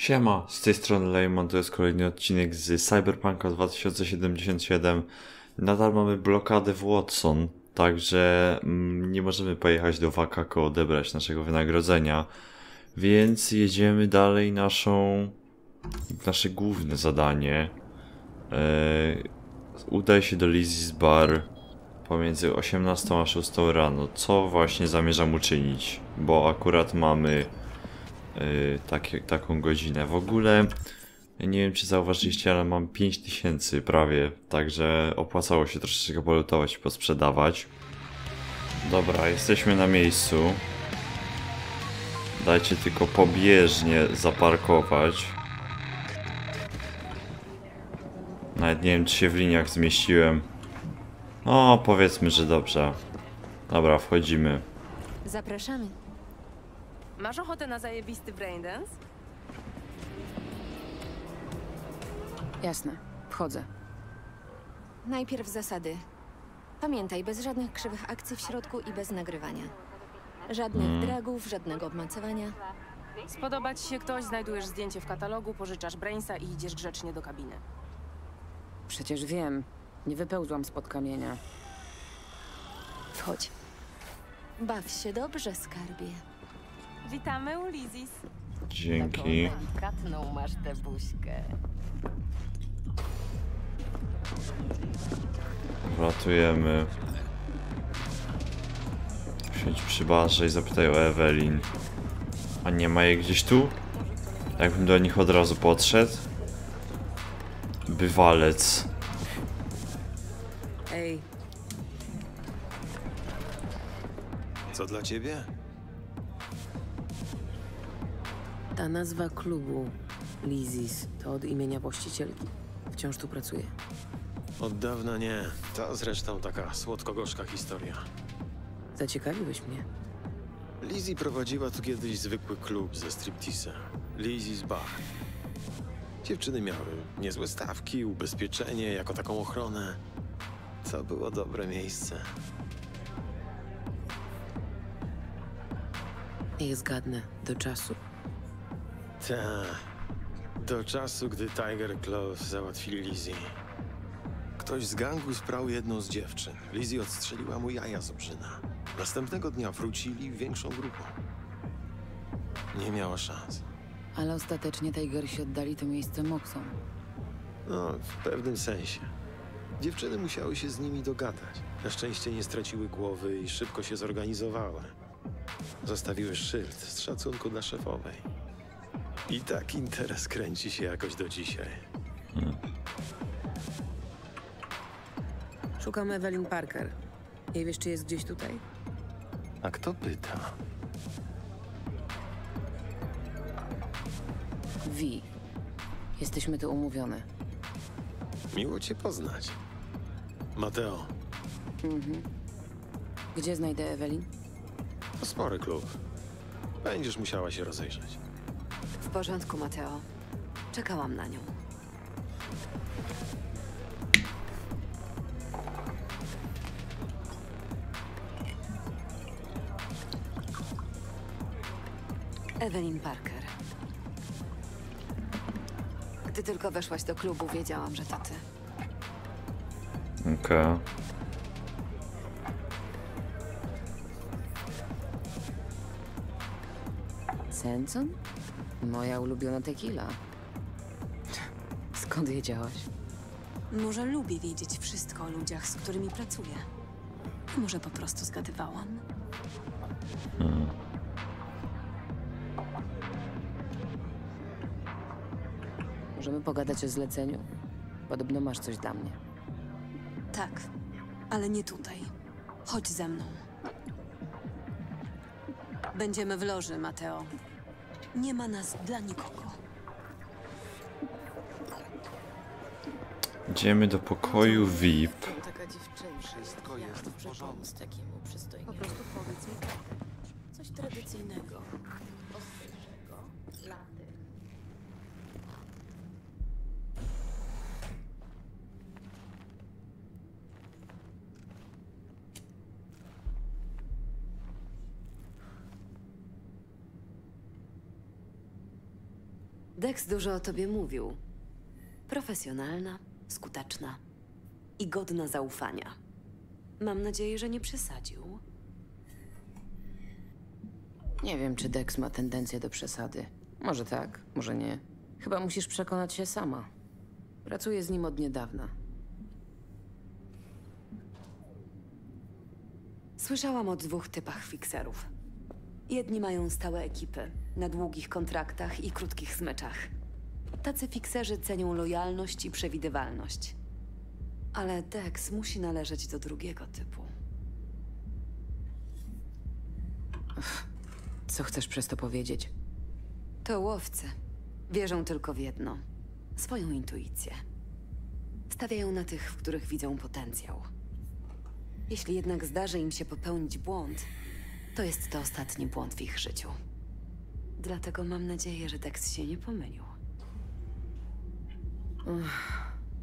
Siema, z tej strony Lejmon, to jest kolejny odcinek z Cyberpunka 2077. Nadal mamy blokadę w Watson, także mm, nie możemy pojechać do Wakako odebrać naszego wynagrodzenia, więc jedziemy dalej naszą, nasze główne zadanie. Eee, udaj się do Lizzie's Bar pomiędzy 18 a 6 rano. Co właśnie zamierzam uczynić? Bo akurat mamy yy, takie, taką godzinę. W ogóle nie wiem czy zauważyliście, ale mam 5000 prawie, także opłacało się troszeczkę polutować i posprzedawać. Dobra, jesteśmy na miejscu. Dajcie tylko pobieżnie zaparkować. Nawet nie wiem czy się w liniach zmieściłem. O, powiedzmy, że dobrze. Dobra, wchodzimy. Zapraszamy. Masz ochotę na zajebisty braindance? Jasne, wchodzę. Najpierw zasady. Pamiętaj, bez żadnych krzywych akcji w środku i bez nagrywania. Żadnych dragów, żadnego obmacowania. Spodoba ci się ktoś, znajdujesz zdjęcie w katalogu, pożyczasz brainsa i idziesz grzecznie do kabiny. Przecież wiem. Nie wypełzłam spod kamienia. Wchodź. Baw się dobrze, skarbie. Witamy u Lizis. Dzięki. delikatną masz tę buźkę. Ratujemy. Siedź przy barze i zapytaj o Evelyn. A nie ma jej gdzieś tu? Jakbym do nich od razu podszedł? Bywalec. Ej, Co dla ciebie? Ta nazwa klubu Lizis to od imienia właścicielki. Wciąż tu pracuję. Od dawna nie. To zresztą taka słodko-gorzka historia. Zaciekawiłeś mnie. Lizzie prowadziła tu kiedyś zwykły klub ze stripteasem. Lizzie's Bar. Dziewczyny miały niezłe stawki, ubezpieczenie, jako taką ochronę. To było dobre miejsce. Niech zgadnę. Do czasu. Ta. Do czasu, gdy Tiger Claws załatwili Lizzie. Ktoś z gangu sprał jedną z dziewczyn. Lizzie odstrzeliła mu jaja z obrzyna. Następnego dnia wrócili większą grupą. Nie miała szans. Ale ostatecznie Tigersi oddali to miejsce Moxom. No, w pewnym sensie. Dziewczyny musiały się z nimi dogadać. Na szczęście nie straciły głowy i szybko się zorganizowały. Zostawiły szyld z szacunku dla szefowej. I tak interes kręci się jakoś do dzisiaj. Szukam Evelyn Parker. Nie wiesz, czy jest gdzieś tutaj? A kto pyta? Wi. Jesteśmy tu umówione. Miło cię poznać. Mateo, Mhm. Gdzie znajdę Evelyn? to spory klub. Będziesz musiała się rozejrzeć. W porządku, Mateo. Czekałam na nią. Evelyn Parker. Gdy tylko weszłaś do klubu, wiedziałam, że to ty. Okej. Senson? Moja ulubiona tequila. Skąd wiedziałaś? Może lubię wiedzieć wszystko o ludziach, z którymi pracuję. Może po prostu zgadywałam. Możemy pogadać o zleceniu? Podobno masz coś dla mnie. Tak, ale nie tutaj. Chodź ze mną. Będziemy w loży, Mateo. Nie ma nas dla nikogo. Idziemy do pokoju VIP. Taka dziewczynka. Wszystko jest w porządku. Z takiemu przystojniemu. Po prostu powiedz mi Coś tradycyjnego. Ostrzego. Laty. Dex dużo o tobie mówił. Profesjonalna, skuteczna i godna zaufania. Mam nadzieję, że nie przesadził. Nie wiem, czy Dex ma tendencję do przesady. Może tak, może nie. Chyba musisz przekonać się sama. Pracuję z nim od niedawna. Słyszałam o dwóch typach fikserów. Jedni mają stałe ekipy, na długich kontraktach i krótkich smyczach. Tacy fikserzy cenią lojalność i przewidywalność. Ale Dex musi należeć do drugiego typu. Co chcesz przez to powiedzieć? To łowcy. Wierzą tylko w jedno swoją intuicję. Stawiają na tych, w których widzą potencjał. Jeśli jednak zdarzy im się popełnić błąd, to jest to ostatni błąd w ich życiu. Dlatego mam nadzieję, że Dex się nie pomylił.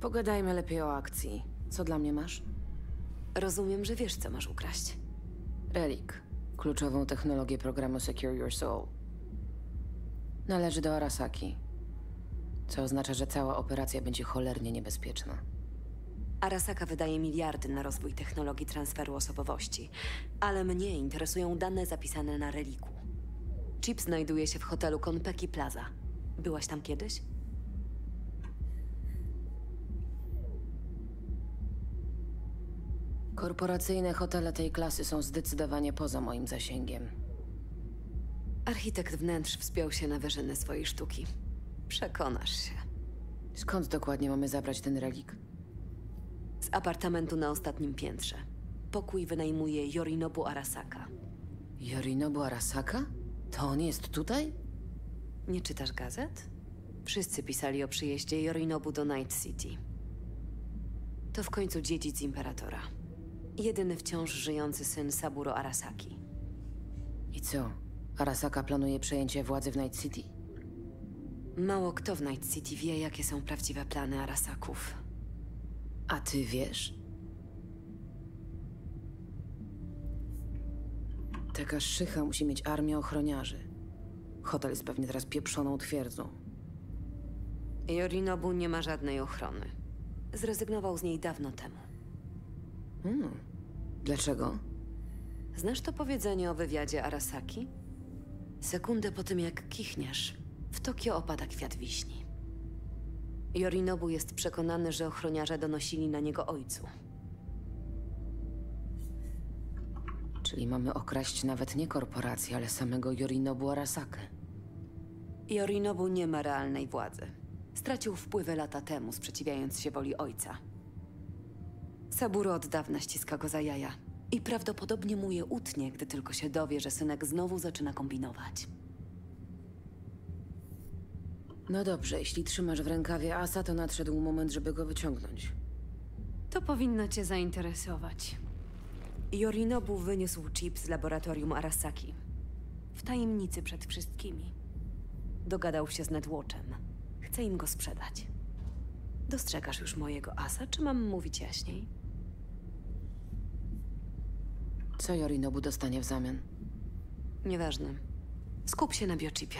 Pogadajmy lepiej o akcji. Co dla mnie masz? Rozumiem, że wiesz, co masz ukraść. Relik. Kluczową technologię programu Secure Your Soul. Należy do Arasaki. Co oznacza, że cała operacja będzie cholernie niebezpieczna. Arasaka wydaje miliardy na rozwój technologii transferu osobowości, ale mnie interesują dane zapisane na reliku. Chip znajduje się w hotelu Konpeki Plaza. Byłaś tam kiedyś? Korporacyjne hotele tej klasy są zdecydowanie poza moim zasięgiem. Architekt wnętrz wspiął się na wyżyny swojej sztuki. Przekonasz się. Skąd dokładnie mamy zabrać ten relik? Z apartamentu na ostatnim piętrze. Pokój wynajmuje Yorinobu Arasaka. Yorinobu Arasaka? To on jest tutaj? Nie czytasz gazet? Wszyscy pisali o przyjeździe Yorinobu do Night City. To w końcu dziedzic imperatora. Jedyny wciąż żyjący syn Saburo Arasaki. I co? Arasaka planuje przejęcie władzy w Night City? Mało kto w Night City wie, jakie są prawdziwe plany Arasaków. A ty wiesz? Taka szycha musi mieć armię ochroniarzy. Hotel jest pewnie teraz pieprzoną twierdzą. Yorinobu nie ma żadnej ochrony. Zrezygnował z niej dawno temu. Hmm. Dlaczego? Znasz to powiedzenie o wywiadzie Arasaki? Sekundę po tym, jak kichniesz, w Tokio opada kwiat wiśni. Yorinobu jest przekonany, że ochroniarze donosili na niego ojcu. Czyli mamy okraść nawet nie korporację, ale samego Yorinobu Arasakę. Yorinobu nie ma realnej władzy. Stracił wpływy lata temu, sprzeciwiając się woli ojca. Saburo od dawna ściska go za jaja i prawdopodobnie mu je utnie, gdy tylko się dowie, że synek znowu zaczyna kombinować. No dobrze, jeśli trzymasz w rękawie asa, to nadszedł moment, żeby go wyciągnąć. To powinno cię zainteresować. Yorinobu wyniósł chip z laboratorium Arasaki. W tajemnicy przed wszystkimi. Dogadał się z Netwatchem. Chce im go sprzedać. Dostrzegasz już mojego asa, czy mam mówić jaśniej? Co Yorinobu dostanie w zamian? Nieważne. Skup się na biochipie.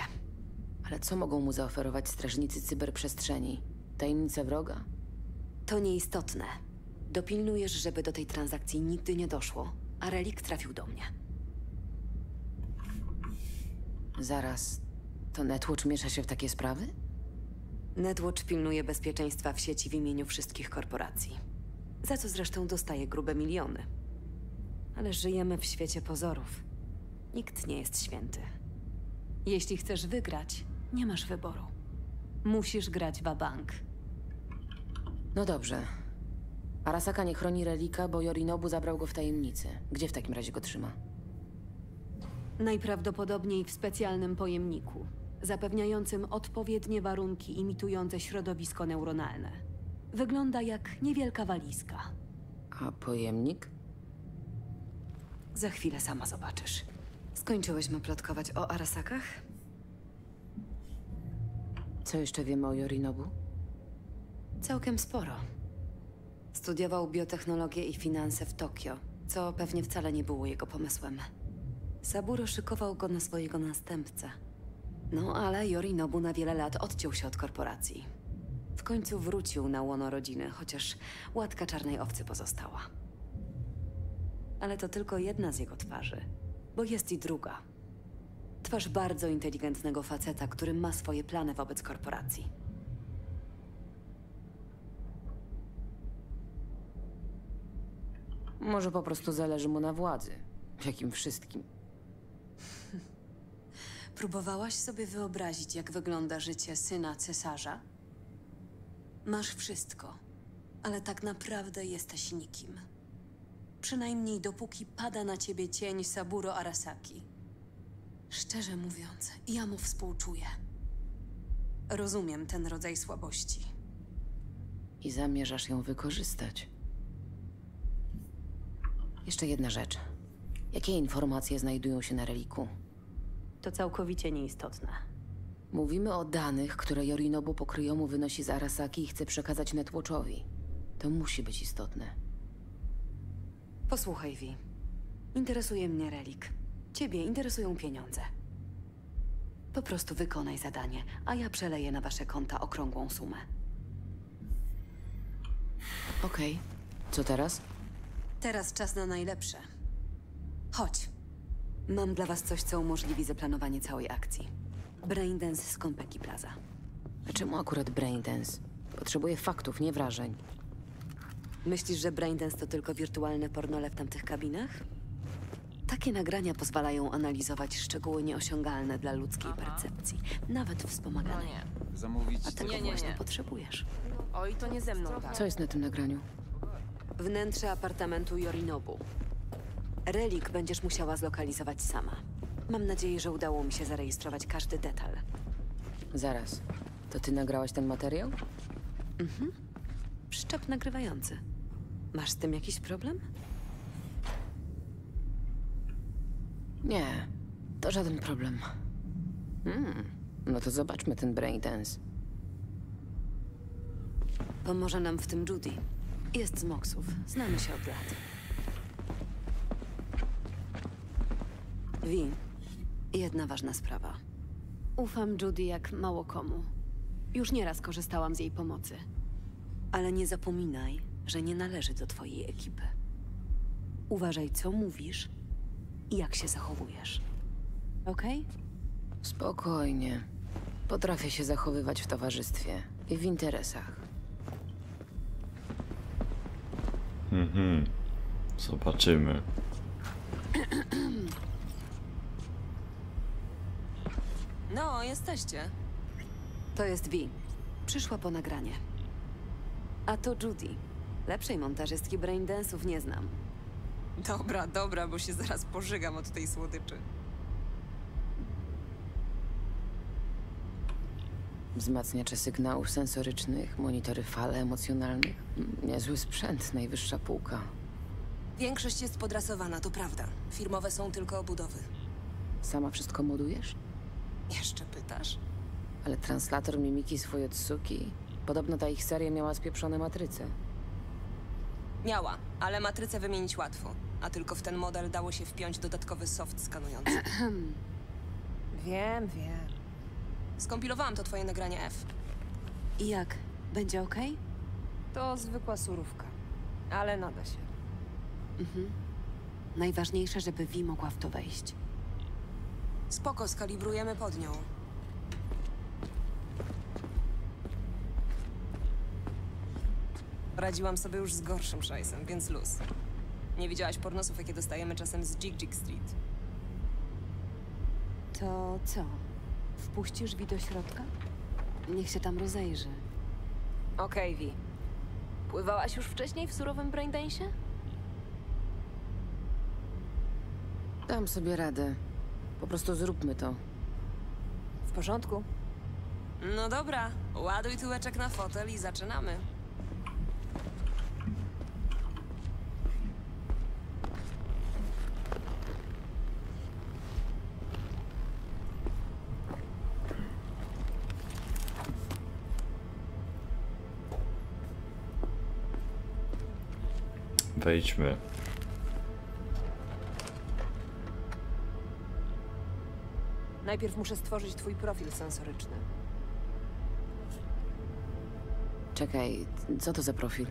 Ale co mogą mu zaoferować strażnicy cyberprzestrzeni? Tajemnice wroga? To nieistotne. Dopilnujesz, żeby do tej transakcji nigdy nie doszło, a relik trafił do mnie. Zaraz. To Netwatch miesza się w takie sprawy? Netwatch pilnuje bezpieczeństwa w sieci w imieniu wszystkich korporacji. Za co zresztą dostaje grube miliony. Ale żyjemy w świecie pozorów. Nikt nie jest święty. Jeśli chcesz wygrać, nie masz wyboru. Musisz grać bank. No dobrze. Arasaka nie chroni relika, bo Yorinobu zabrał go w tajemnicy. Gdzie w takim razie go trzyma? Najprawdopodobniej w specjalnym pojemniku, zapewniającym odpowiednie warunki imitujące środowisko neuronalne. Wygląda jak niewielka walizka. A pojemnik? Za chwilę sama zobaczysz. Skończyłyśmy plotkować o Arasakach? Co jeszcze wiemy o Yorinobu? Całkiem sporo. Studiował biotechnologię i finanse w Tokio, co pewnie wcale nie było jego pomysłem. Saburo szykował go na swojego następcę. No, ale Yorinobu na wiele lat odciął się od korporacji. W końcu wrócił na łono rodziny, chociaż łatka czarnej owcy pozostała. Ale to tylko jedna z jego twarzy, bo jest i druga. Twarz bardzo inteligentnego faceta, który ma swoje plany wobec korporacji. Może po prostu zależy mu na władzy. Jakim wszystkim. Próbowałaś sobie wyobrazić, jak wygląda życie syna cesarza? Masz wszystko, ale tak naprawdę jesteś nikim. Przynajmniej dopóki pada na ciebie cień Saburo Arasaki. Szczerze mówiąc, ja mu współczuję. Rozumiem ten rodzaj słabości. I zamierzasz ją wykorzystać. Jeszcze jedna rzecz. Jakie informacje znajdują się na reliku? To całkowicie nieistotne. Mówimy o danych, które Yorinobu Pokryjomu wynosi z Arasaki i chce przekazać Netwatchowi. To musi być istotne. Posłuchaj, Vi. Interesuje mnie relik. Ciebie interesują pieniądze. Po prostu wykonaj zadanie, a ja przeleję na wasze konta okrągłą sumę. Okej. Co teraz? Teraz czas na najlepsze. Chodź. Mam dla was coś, co umożliwi zaplanowanie całej akcji. Braindance z Konpeki Plaza. A czemu akurat Braindance? Potrzebuję faktów, nie wrażeń. Myślisz, że Braindance to tylko wirtualne pornole w tamtych kabinach? Takie nagrania pozwalają analizować szczegóły nieosiągalne dla ludzkiej percepcji, nawet No wspomaganej. nie. Zamówić A tego Nie, nie, właśnie nie. potrzebujesz. Oj, to nie ze mną tak. Co jest na tym nagraniu? Wnętrze apartamentu Yorinobu. Relik będziesz musiała zlokalizować sama. Mam nadzieję, że udało mi się zarejestrować każdy detal. Zaraz. To ty nagrałaś ten materiał? Szczep nagrywający. Masz z tym jakiś problem? Nie. To żaden problem. Hmm. No to zobaczmy ten Braindance. Pomoże nam w tym Judy. Jest z Moksów. Znamy się od lat. Wi, jedna ważna sprawa. Ufam Judy jak mało komu. Już nieraz korzystałam z jej pomocy. Ale nie zapominaj, że nie należy do twojej ekipy. Uważaj, co mówisz i jak się zachowujesz. Okej? Spokojnie. Potrafię się zachowywać w towarzystwie i w interesach. Mhm. Zobaczymy. No, jesteście. To jest Vi. Przyszła po nagranie. A to Judy. Lepszej montażystki braindance'ów nie znam. Dobra, dobra, bo się zaraz pożygam od tej słodyczy. Wzmacniacze sygnałów sensorycznych, monitory fal emocjonalnych. Niezły sprzęt, najwyższa półka. Większość jest podrasowana, to prawda. Firmowe są tylko obudowy. Sama wszystko modujesz? Jeszcze pytasz? Ale translator mimiki Swojotsuki... Podobno ta ich seria miała spieprzone matryce. Miała, ale matrycę wymienić łatwo. A tylko w ten model dało się wpiąć dodatkowy soft skanujący. wiem, wiem. Skompilowałam to twoje nagranie F. I jak? Będzie okej? To zwykła surówka. Ale nada się. Najważniejsze, żeby Vi mogła w to wejść. Spoko, skalibrujemy pod nią. Radziłam sobie już z gorszym szajsem, więc luz. Nie widziałaś pornosów, jakie dostajemy czasem z Jig Jig Street. To co? Wpuścisz Vi do środka? Niech się tam rozejrzy. Okej, Vi. Pływałaś już wcześniej w surowym braindance'ie? Dam sobie radę. Po prostu zróbmy to. W porządku. No dobra, ładuj tyłeczek na fotel i zaczynamy. to idźmy. Najpierw muszę stworzyć twój profil sensoryczny. Czekaj, co to za profil?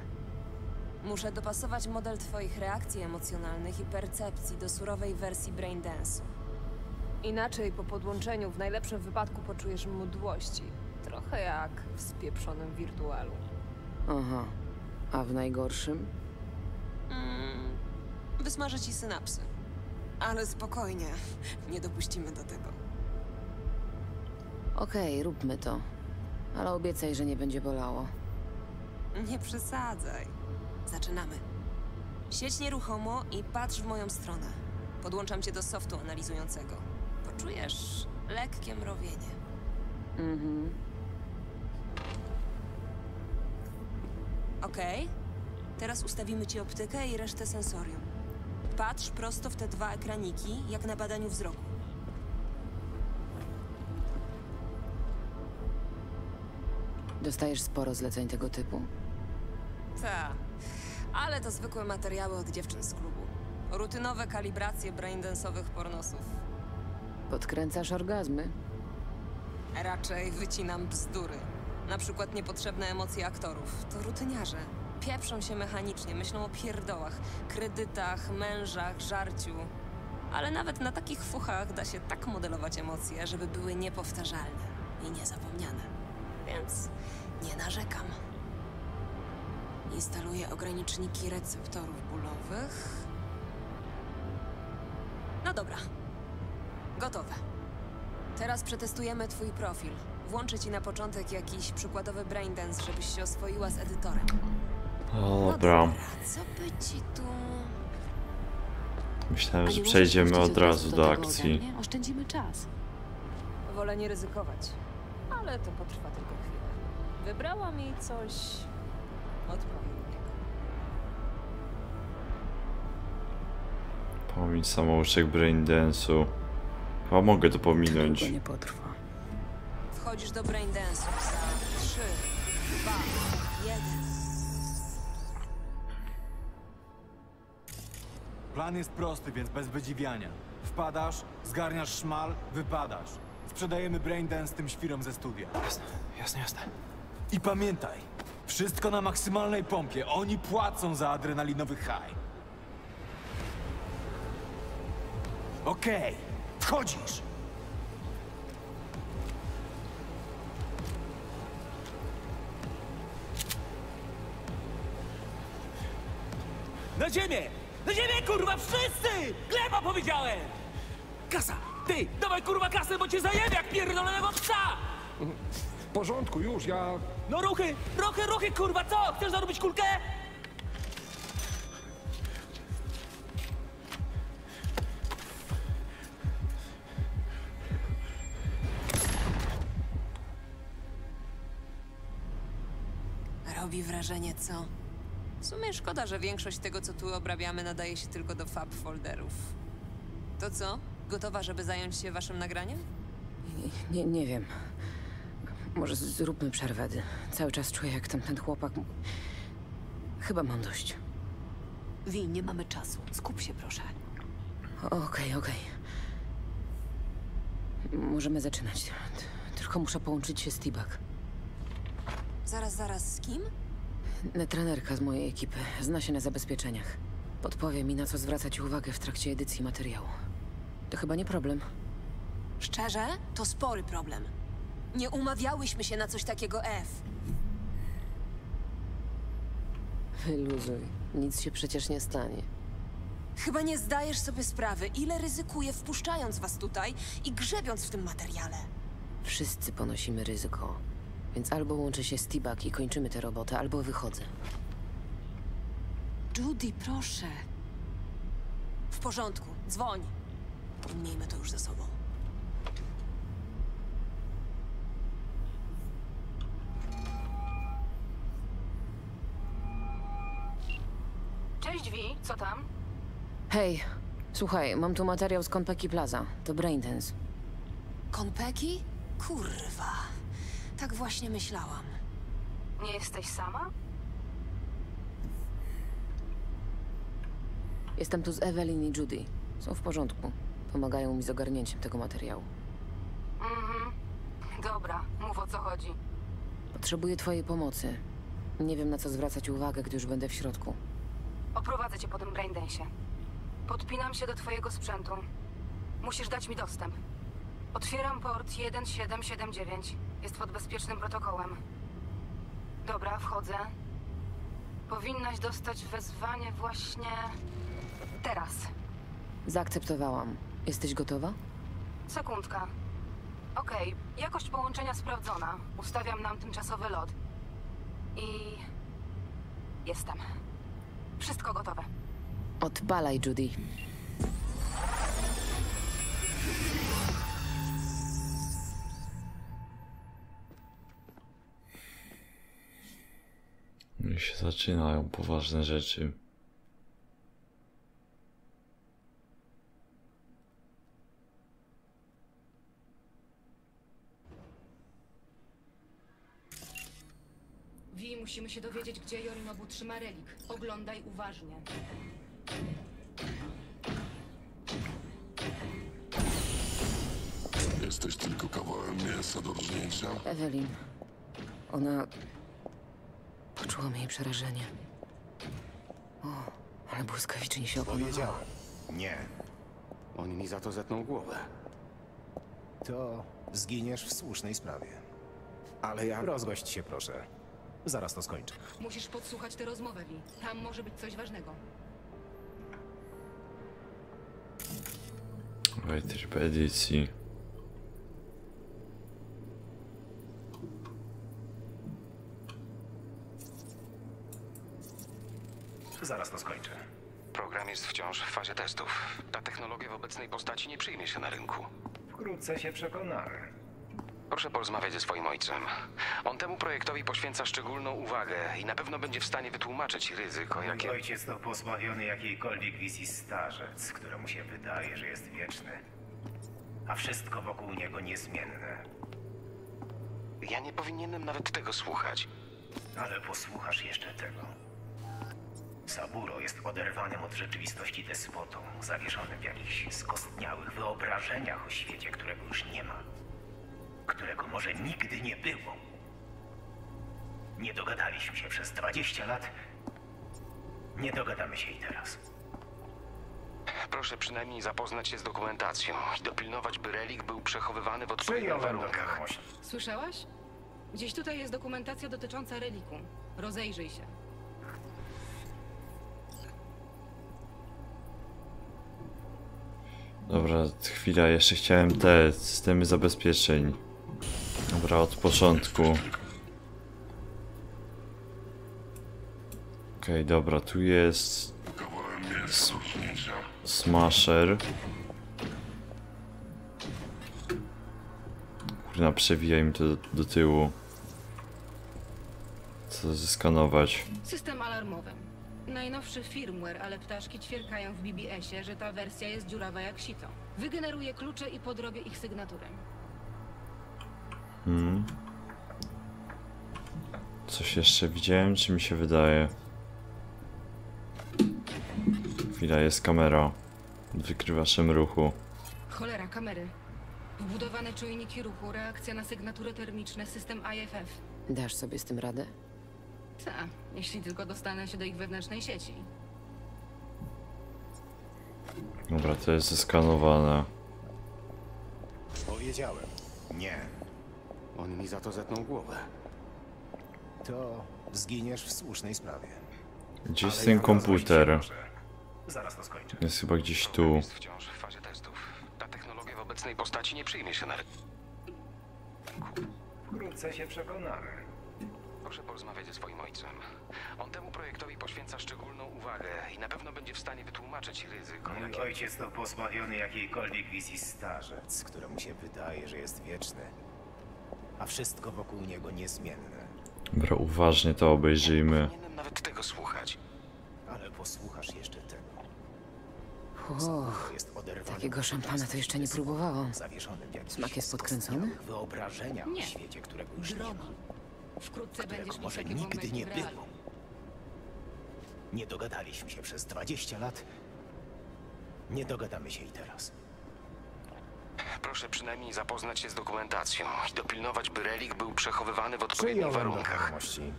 Muszę dopasować model twoich reakcji emocjonalnych i percepcji do surowej wersji Braindance'u. Inaczej po podłączeniu w najlepszym wypadku poczujesz mdłości. Trochę jak w spieprzonym wirtualu. Aha. A w najgorszym? Mm, wysmażę ci synapsy. Ale spokojnie, nie dopuścimy do tego. Okej, róbmy to. Ale obiecaj, że nie będzie bolało. Nie przesadzaj. Zaczynamy. Siedź nieruchomo i patrz w moją stronę. Podłączam cię do softu analizującego. Poczujesz lekkie mrowienie. Mhm. Okej. Teraz ustawimy ci optykę i resztę sensorium. Patrz prosto w te dwa ekraniki, jak na badaniu wzroku. Dostajesz sporo zleceń tego typu? Ta. Ale to zwykłe materiały od dziewczyn z klubu. Rutynowe kalibracje braindance'owych pornosów. Podkręcasz orgazmy? Raczej wycinam bzdury. Na przykład niepotrzebne emocje aktorów. To rutyniarze. Pieprzą się mechanicznie, myślą o pierdołach, kredytach, mężach, żarciu. Ale nawet na takich fuchach da się tak modelować emocje, żeby były niepowtarzalne i niezapomniane. Więc nie narzekam. Instaluję ograniczniki receptorów bólowych. No dobra. Gotowe. Teraz przetestujemy twój profil. Włączę ci na początek jakiś przykładowy braindance, żebyś się oswoiła z edytorem. O, No dobra. Co by ci tu... Myślałem, że przejdziemy od razu do akcji. Oszczędzimy czas. Wolę nie ryzykować. Ale to potrwa tylko chwilę. Wybrałam jej coś odpowiedniego. Pomiń samouczek braindance'u. Chyba mogę to pominąć. Długo nie potrwa. Wchodzisz do braindance'u za 3, 2, 1. Plan jest prosty, więc bez wydziwiania. Wpadasz, zgarniasz szmal, wypadasz. Sprzedajemy Braindance tym świrom ze studia. Jasne, jasne, jasne. I pamiętaj, wszystko na maksymalnej pompie. Oni płacą za adrenalinowy high. Okej, wchodzisz! Na ziemię! Na ziemię, kurwa, wszyscy! Gleba powiedziałem! Kasa! Ty, dawaj kurwa kasę, bo cię zajebie jak pierdolonego psa! W porządku, już, ja... No ruchy, ruchy, ruchy, kurwa, co? Chcesz zarobić kulkę? Robi wrażenie, co? W sumie szkoda, że większość tego, co tu obrabiamy, nadaje się tylko do fab folderów. To co? Gotowa, żeby zająć się waszym nagraniem? Nie, nie wiem. Może zróbmy przerwę. Cały czas czuję, jak tam ten chłopak... Chyba mam dość. Wi, nie mamy czasu. Skup się, proszę. Okej, okej. Możemy zaczynać. Tylko muszę połączyć się z T-Bag. Zaraz, zaraz, z kim? Trenerka z mojej ekipy zna się na zabezpieczeniach. Podpowie mi, na co zwracać uwagę w trakcie edycji materiału. To chyba nie problem. Szczerze? To spory problem. Nie umawiałyśmy się na coś takiego, F. Wyluzuj. Nic się przecież nie stanie. Chyba nie zdajesz sobie sprawy, ile ryzykuję wpuszczając was tutaj i grzebiąc w tym materiale. Wszyscy ponosimy ryzyko. Więc albo łączę się z T-Bag i kończymy tę robotę, albo wychodzę. Judy, proszę. W porządku, dzwoń. Miejmy to już za sobą. Cześć Wi, co tam? Hej, słuchaj, mam tu materiał z Konpeki Plaza. To Braindance. Konpeki? Kurwa. Tak właśnie myślałam. Nie jesteś sama? Jestem tu z Evelyn i Judy. Są w porządku. Pomagają mi z ogarnięciem tego materiału. O co chodzi? Potrzebuję twojej pomocy. Nie wiem na co zwracać uwagę, gdy już będę w środku. Oprowadzę cię po tym braindensie. Podpinam się do twojego sprzętu. Musisz dać mi dostęp. Otwieram port 1779. Jest pod bezpiecznym protokołem. Dobra, wchodzę. Powinnaś dostać wezwanie właśnie teraz. Zaakceptowałam. Jesteś gotowa? Sekundka. Okej, jakość połączenia sprawdzona. Ustawiam nam tymczasowy lot. I... Jestem. Wszystko gotowe. Odpalaj, Judy. Się zaczynają poważne rzeczy. Wi, musimy się dowiedzieć, gdzie Yorinobu trzyma relik. Oglądaj uważnie. Jesteś tylko kawałem mięsa do rżnięcia. Evelyn. Ona... Poczułam jej przerażenie. O, ale błyskawicznie się opanowała. Powiedziałem. Nie. Oni mi za to zetną głowę. To zginiesz w słusznej sprawie. Ale ja... Rozgość się, proszę. Zaraz to skończę. Musisz podsłuchać tę rozmowę, Wi. Tam może być coś ważnego. Oj, tryb edycji. Zaraz to skończę. Program jest wciąż w fazie testów. Ta technologia w obecnej postaci nie przyjmie się na rynku. Wkrótce się przekonamy. Proszę porozmawiać ze swoim ojcem. On temu projektowi poświęca szczególną uwagę i na pewno będzie w stanie wytłumaczyć ryzyko, jakie... Ojciec to pozbawiony jakiejkolwiek wizji starzec, któremu się wydaje, że jest wieczny. A wszystko wokół niego niezmienne. Ja nie powinienem nawet tego słuchać. Ale posłuchasz jeszcze tego. Saburo jest oderwanym od rzeczywistości despotą, zawieszonym w jakichś skostniałych wyobrażeniach o świecie, którego już nie ma. Którego może nigdy nie było. Nie dogadaliśmy się przez 20 lat. Nie dogadamy się i teraz. Proszę przynajmniej zapoznać się z dokumentacją i dopilnować, by relik był przechowywany w odpowiednich Przyjąłem do warunkach. wiadomości. Słyszałaś? Gdzieś tutaj jest dokumentacja dotycząca reliku. Rozejrzyj się. Dobra, chwila, jeszcze chciałem te systemy zabezpieczeń. Dobra, od początku. Okej, dobra, tu jest. Smasher. Kurna, przewijaj mi to do, do tyłu. Co zeskanować? System alarmowy. Najnowszy firmware, ale ptaszki ćwierkają w BBS-ie, że ta wersja jest dziurawa jak sito. Wygeneruje klucze i podrobię ich sygnaturę. Hmm. Coś jeszcze widziałem, czy mi się wydaje? Chwila, jest kamera. Wykrywa szym ruchu. Cholera, kamery. Wbudowane czujniki ruchu, reakcja na sygnatury termiczne, system IFF. Dasz sobie z tym radę? Ta, jeśli tylko dostanę się do ich wewnętrznej sieci. Dobra, to jest zeskanowane. Powiedziałem. Nie. Oni mi za to zetną głowę. To zginiesz w słusznej sprawie. Gdzie jest Ale ten ja komputer? Zaraz to skończę. Jest chyba gdzieś tu. jest wciąż w fazie testów. Ta technologia w obecnej postaci nie przyjmie się na. Wkrótce się przekonamy. Proszę porozmawiać ze swoim ojcem. On temu projektowi poświęca szczególną uwagę i na pewno będzie w stanie wytłumaczyć ryzyko, Mój jakie... ojciec to pozbawiony jakiejkolwiek wizji starzec, któremu się wydaje, że jest wieczny. A wszystko wokół niego niezmienne. Dobra, uważnie to obejrzyjmy. Powinienem nawet tego słuchać. Ale posłuchasz jeszcze tego. O, takiego szampana to jeszcze nie próbowałam. Smak jest podkręcony? wyobrażeniach Nie. o świecie, którego już nie ma. Wkrótce Którego będziesz może mieć nigdy nie w realu. było. Nie dogadaliśmy się przez 20 lat. Nie dogadamy się i teraz. proszę przynajmniej zapoznać się z dokumentacją i dopilnować, by relik był przechowywany w odpowiednich Przyjąłem do warunkach. wiadomości.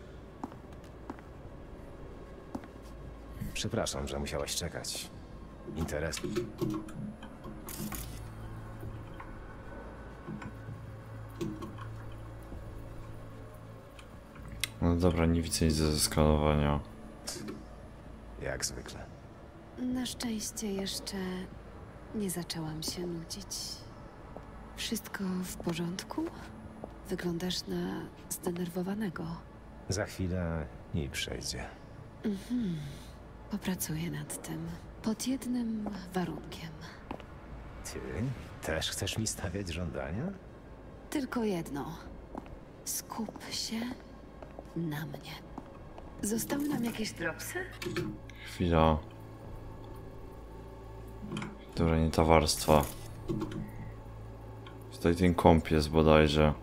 Przepraszam, że musiałaś czekać. Interes. No dobra, nie widzę nic do zeskanowania. Jak zwykle. Na szczęście jeszcze nie zaczęłam się nudzić. Wszystko w porządku? Wyglądasz na zdenerwowanego. Za chwilę i przejdzie. Mhm. Popracuję nad tym. Pod jednym warunkiem. Ty też chcesz mi stawiać żądania? Tylko jedno. Skup się na mnie. Zostały nam jakieś dropsy? Chwila. Dobra, nie ta warstwa. Tutaj ten kąp jest bodajże.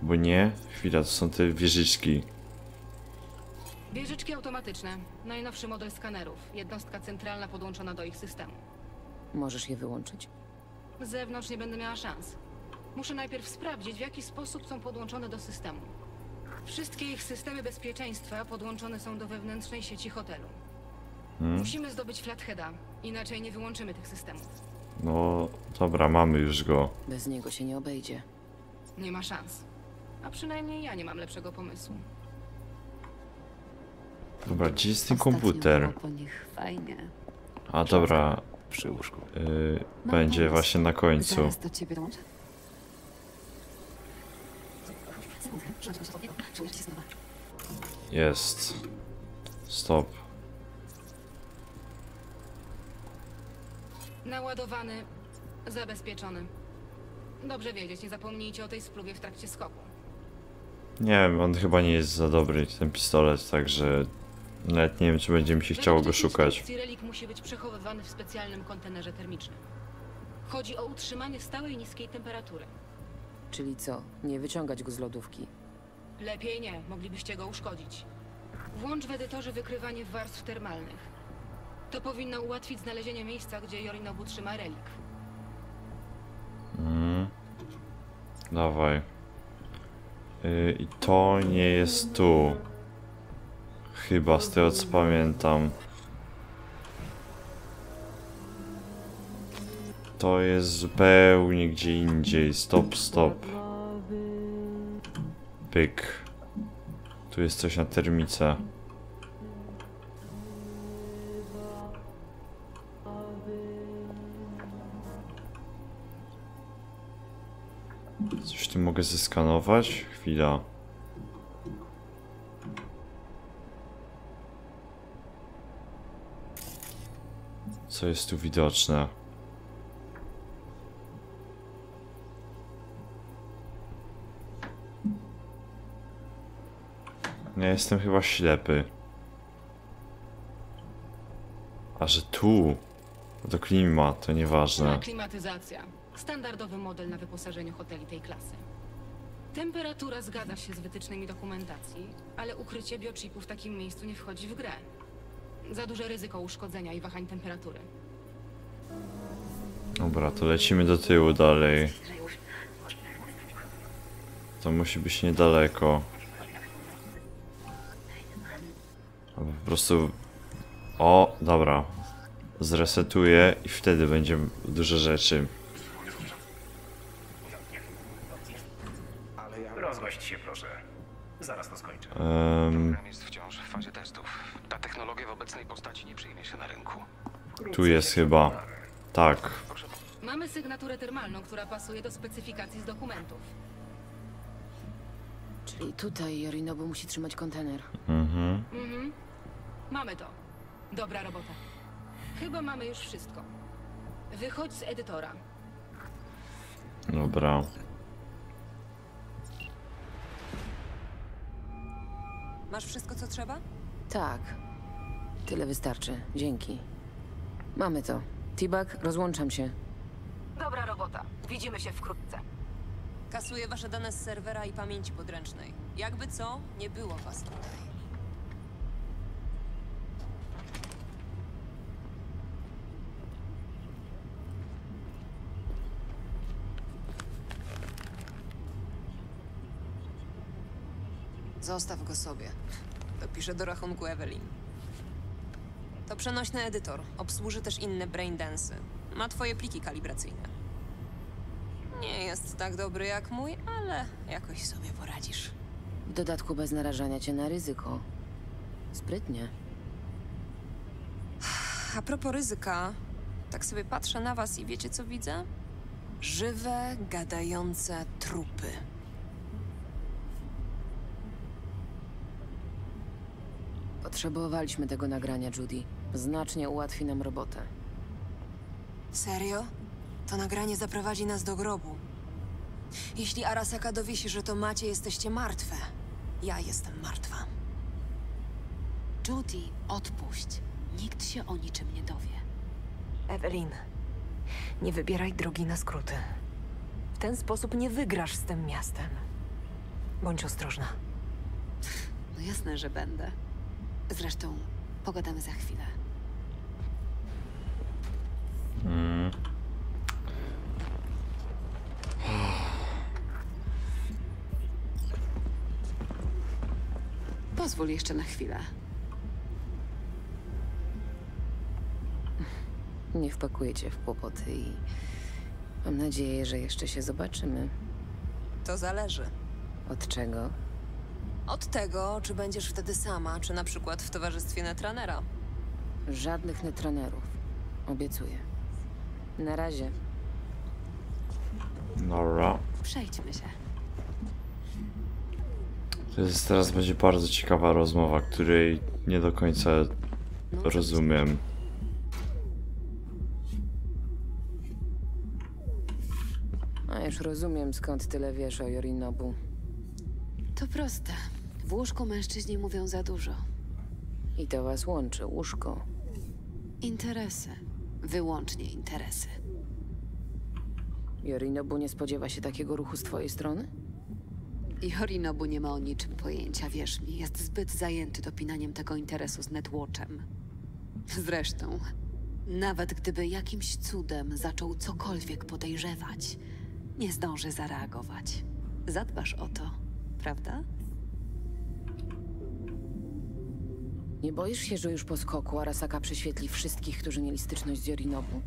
Albo nie? Chwila, to są te wieżyczki. Wieżyczki automatyczne. Najnowszy model skanerów. Jednostka centralna podłączona do ich systemu. Możesz je wyłączyć? Z zewnątrz nie będę miała szans. Muszę najpierw sprawdzić, w jaki sposób są podłączone do systemu. Wszystkie ich systemy bezpieczeństwa podłączone są do wewnętrznej sieci hotelu. Hmm? Musimy zdobyć Flatheada, inaczej nie wyłączymy tych systemów. No, dobra, mamy już go. Bez niego się nie obejdzie. Nie ma szans. A przynajmniej ja nie mam lepszego pomysłu. Dobra, gdzie jest ten komputer? Po nich fajnie. A dobra. Przy łóżku. Yy, będzie właśnie na końcu. Zaraz do ciebie dołączę. Jest. Stop. Naładowany, zabezpieczony. Dobrze wiedzieć, nie zapomnijcie o tej spluwie w trakcie skoku. Nie wiem, on chyba nie jest za dobry, ten pistolet, także nawet nie wiem, czy będzie mi się chciało go szukać. Relik musi być przechowywany w specjalnym kontenerze termicznym. Chodzi o utrzymanie stałej niskiej temperatury. Czyli co? Nie wyciągać go z lodówki. Lepiej nie, moglibyście go uszkodzić. Włącz w edytorze wykrywanie warstw termalnych. To powinno ułatwić znalezienie miejsca, gdzie Yorinobu trzyma relik. Mm. Dawaj. Yy, I to nie jest tu. Chyba z tego co pamiętam. To jest zupełnie gdzie indziej. Stop, stop. Pyk. Tu jest coś na termice. Coś tu mogę zeskanować? Chwila. Co jest tu widoczne? Ja jestem chyba ślepy. A że tu? To klimat, to nieważne. Klimatyzacja. Standardowy model na wyposażeniu hoteli tej klasy. Temperatura zgadza się z wytycznymi dokumentacji, ale ukrycie biochipu w takim miejscu nie wchodzi w grę. Za duże ryzyko uszkodzenia i wahań temperatury. Dobra, to lecimy do tyłu dalej. To musi być niedaleko. Po prostu... O, dobra. Zresetuję i wtedy będzie dużo rzeczy. Rozgość się proszę. Zaraz to skończę. Program jest wciąż w fazie testów. Ta technologia w obecnej postaci nie przyjmie się na rynku. tu jest chyba. Tak. Mamy sygnaturę termalną, która pasuje do specyfikacji z dokumentów. Czyli tutaj Yorinobu musi trzymać kontener. Mhm. Mhm. Mamy to. Dobra robota. Chyba mamy już wszystko. Wychodź z edytora. Dobra. Masz wszystko, co trzeba? Tak. Tyle wystarczy. Dzięki. Mamy to. T-Bag, rozłączam się. Dobra robota. Widzimy się wkrótce. Kasuję wasze dane z serwera i pamięci podręcznej. Jakby co, nie było was tutaj. Zostaw go sobie. Dopiszę do rachunku Evelyn. To przenośny edytor. Obsłuży też inne braindensy. Ma twoje pliki kalibracyjne. Nie jest tak dobry jak mój, ale jakoś sobie poradzisz. W dodatku bez narażania cię na ryzyko. Sprytnie. A propos ryzyka, tak sobie patrzę na was i wiecie co widzę? Żywe, gadające trupy. Potrzebowaliśmy tego nagrania, Judy. Znacznie ułatwi nam robotę. Serio? To nagranie zaprowadzi nas do grobu. Jeśli Arasaka dowiesi, że to macie, jesteście martwe. Ja jestem martwa. Judy, odpuść. Nikt się o niczym nie dowie. Evelyn, nie wybieraj drogi na skróty. W ten sposób nie wygrasz z tym miastem. Bądź ostrożna. No jasne, że będę. Zresztą pogadamy za chwilę. Mm. Pozwól jeszcze na chwilę. Nie wpakuję cię w kłopoty i mam nadzieję, że jeszcze się zobaczymy. To zależy. Od czego? Od tego, czy będziesz wtedy sama, czy na przykład w towarzystwie netranera. Żadnych netranerów. Obiecuję. Na razie. Dobra. Przejdźmy się. To jest, teraz będzie bardzo ciekawa rozmowa, której nie do końca rozumiem. A już rozumiem, skąd tyle wiesz o Yorinobu. To proste. W łóżku mężczyźni mówią za dużo. I to was łączy, łóżko. Interesy. Wyłącznie interesy. Yorinobu nie spodziewa się takiego ruchu z twojej strony? Yorinobu nie ma o niczym pojęcia, wierz mi. Jest zbyt zajęty dopinaniem tego interesu z Netwatchem. Zresztą, nawet gdyby jakimś cudem zaczął cokolwiek podejrzewać, nie zdąży zareagować. Zadbasz o to, prawda? Nie boisz się, że już po skoku Arasaka prześwietli wszystkich, którzy mieli styczność z Yorinobu?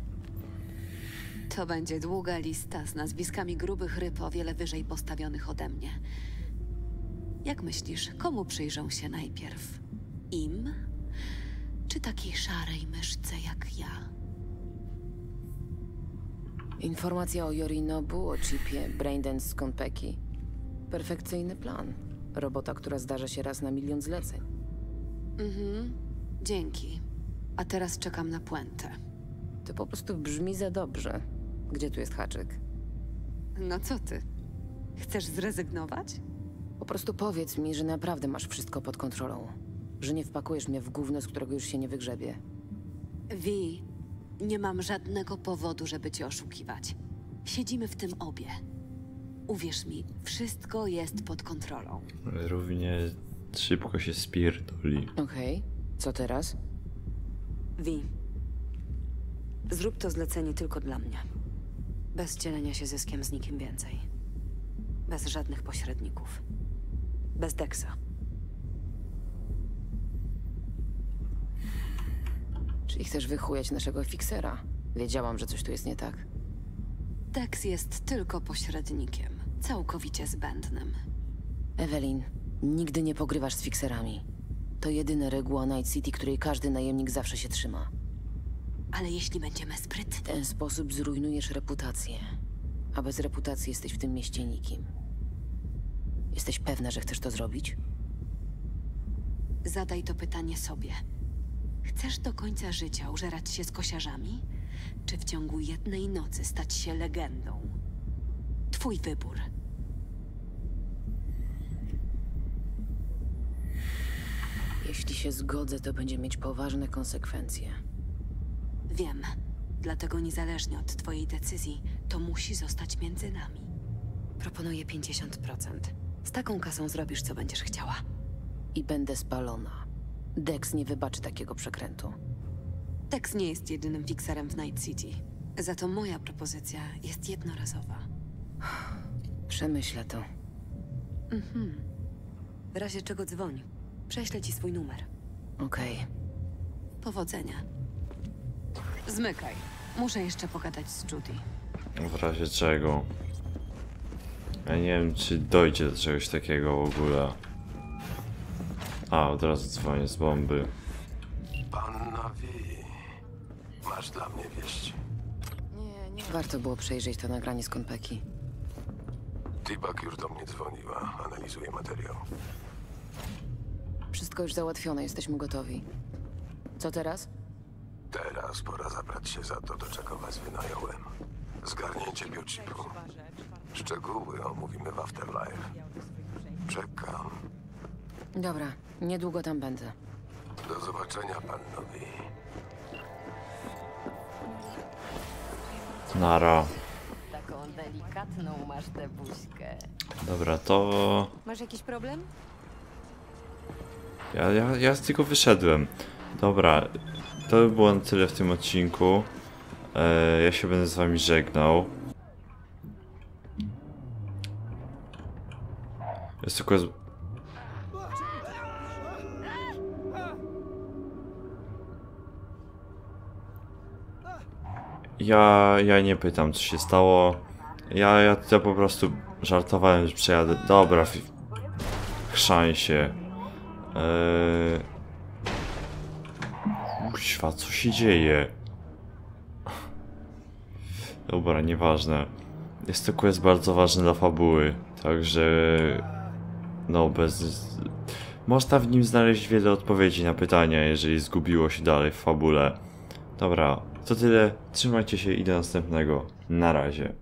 To będzie długa lista z nazwiskami grubych ryb o wiele wyżej postawionych ode mnie. Jak myślisz, komu przyjrzą się najpierw? Im? Czy takiej szarej myszce jak ja? Informacja o Yorinobu, o chipie, Braindance z Konpeki. Perfekcyjny plan. Robota, która zdarza się raz na milion zleceń. Mhm. Dzięki. A teraz czekam na puentę. To po prostu brzmi za dobrze. Gdzie tu jest haczyk? No co ty? Chcesz zrezygnować? Po prostu powiedz mi, że naprawdę masz wszystko pod kontrolą. Że nie wpakujesz mnie w gówno, z którego już się nie wygrzebie. Wi, nie mam żadnego powodu, żeby cię oszukiwać. Siedzimy w tym obie. Uwierz mi, wszystko jest pod kontrolą. Równie szybko się spierdoli. Okej, co teraz? Wi, zrób to zlecenie tylko dla mnie. Bez dzielenia się zyskiem z nikim więcej. Bez żadnych pośredników. Bez Dexa. Czyli chcesz wychujać naszego fiksera? Wiedziałam, że coś tu jest nie tak. Dex jest tylko pośrednikiem, całkowicie zbędnym. Evelyn, nigdy nie pogrywasz z fikserami. To jedyna reguła Night City, której każdy najemnik zawsze się trzyma. Ale jeśli będziemy W sprytni, ten sposób zrujnujesz reputację. A bez reputacji jesteś w tym mieście nikim. Jesteś pewna, że chcesz to zrobić? zadaj to pytanie sobie. Chcesz do końca życia użerać się z kosiarzami? Czy w ciągu jednej nocy stać się legendą? Twój wybór. Jeśli się zgodzę, to będzie mieć poważne konsekwencje. Wiem. Dlatego niezależnie od twojej decyzji, to musi zostać między nami. Proponuję 50%. Z taką kasą zrobisz, co będziesz chciała. I będę spalona. Dex nie wybaczy takiego przekrętu. Tex nie jest jedynym fikserem w Night City. Za to moja propozycja jest jednorazowa. Przemyślę to. Mhm. W razie czego dzwoń. Prześlę ci swój numer. Okej. Powodzenia. Zmykaj. Muszę jeszcze pogadać z Judy. W razie czego? Ja nie wiem, czy dojdzie do czegoś takiego w ogóle. A, od razu dzwonię z bomby. Panna Vi, masz dla mnie wieści. Warto było przejrzeć to nagranie z Konpeki. Tibak już do mnie dzwoniła, analizuje materiał. Wszystko już załatwione, jesteśmy gotowi. Co teraz? Teraz pora zabrać się za to, do czego was wynająłem. Zgarnięcie biochipu. Szczegóły omówimy w Afterlife. Czekam. Dobra, niedługo tam będę. Do zobaczenia, pannowi. Nara. Taką delikatną masz tę buźkę. Dobra, to... Masz jakiś problem? Ja, ja, ja tylko wyszedłem. Dobra, to by było na tyle w tym odcinku. E, ja się będę z wami żegnał. Jest tylko... Z... Ja, ja nie pytam co się stało. Ja, ja, ja po prostu żartowałem, że przejadę. Dobra, chrzan się. Eee... Kuźwa, co się dzieje? Dobra, nieważne. Jest to quest bardzo ważny dla fabuły, także... No, bez... Można w nim znaleźć wiele odpowiedzi na pytania, jeżeli zgubiło się dalej w fabule. Dobra, to tyle. Trzymajcie się i do następnego. Na razie.